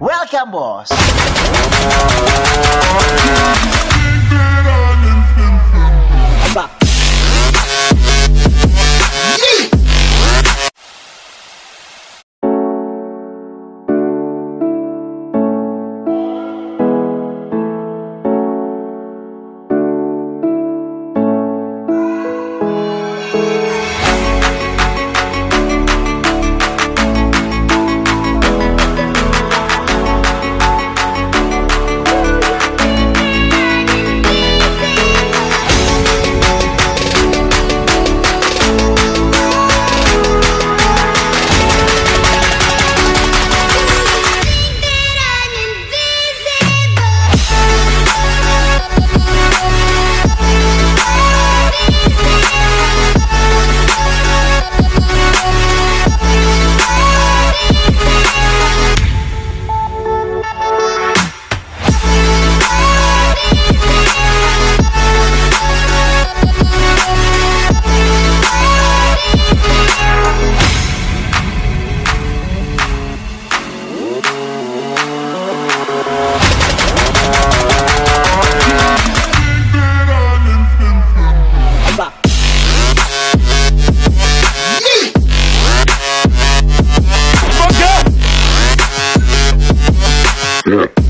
Welcome, boss! step.